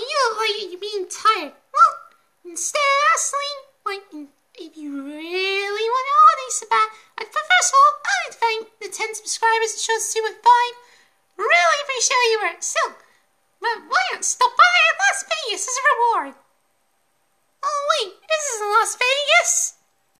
you like you being tired. Well, instead of slinging, like if you really want a this about I'd first of all, I would thank the 10 subscribers that showed two with 5. Really appreciate you, work. So, but why not stop by at Las Vegas as a reward? Oh wait, this is Las Vegas!